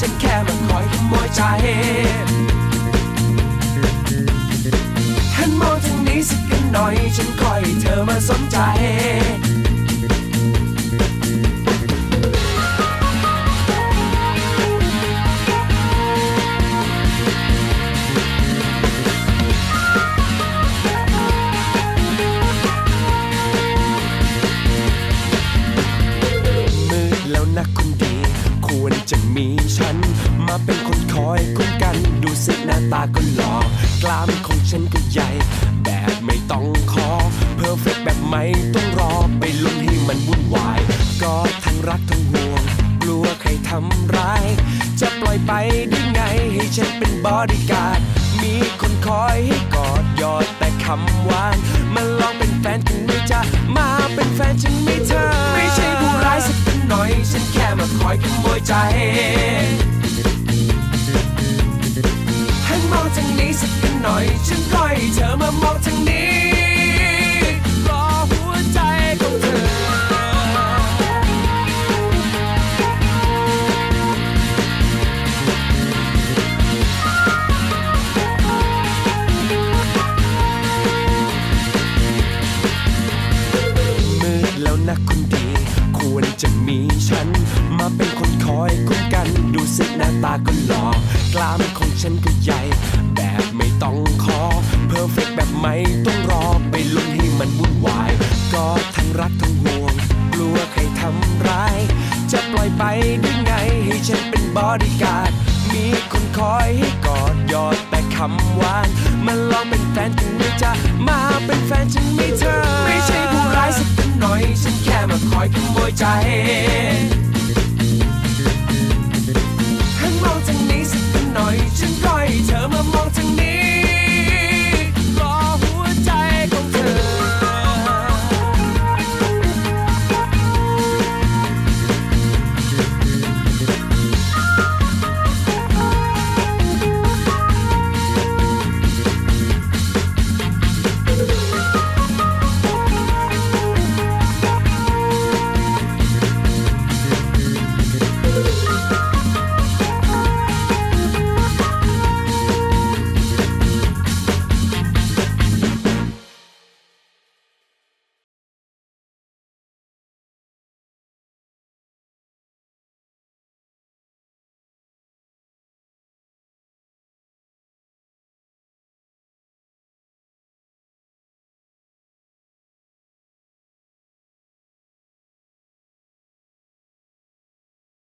ฉันแค่มาคอยขโมยใจหันมองทางนี้สักกันหน่อย ฉันคอยเธอมาสนใจ ฉัน มาเป็นคนคอยคุ้มกัน ดูสิหน้าตาก็หล่อกล้ามของฉันก็ใหญ่ แบบไม่ต้องขอ perfect แบบไม่ต้องรอไปลุ้นให้มันวุ่นวาย ก็ทั้งรักทั้งห่วงกลัวใครทำร้าย จะปล่อยไปได้ไง ให้ฉันเป็นบอดี้การ์ดมีคนคอยให้กอดยอดแต่คำหวานมาลอง ยใจ ให้มองทางนี้สักกันหน่อย ฉันคอยให้เธอมามองทางนี้รอหัวใจของเธอ มืดแล้วนะคุณดี ควรจะมีฉัน คอยคุ้มกันดูสิหน้าตาก็หล่อกล้ามของฉันก็ใหญ่ แบบไม่ต้องขอ perfect แบบไม่ต้องรอไปลุ้นให้มันวุ่นวาย ก็ทั้งรักทั้งห่วง กลัวใครทำร้าย จะปล่อยไปได้ไง ให้ฉันเป็นบอดี้การ์ดมีคนคอยให้กอดยอดแต่คำหวานมาลองเป็นแฟนกันไหมจ๊ะมาเป็นแฟนฉันไหมเธอ ไม่ใช่ผู้ร้ายสักหน่อย ฉันแค่มาคอยขโมยใจ Heute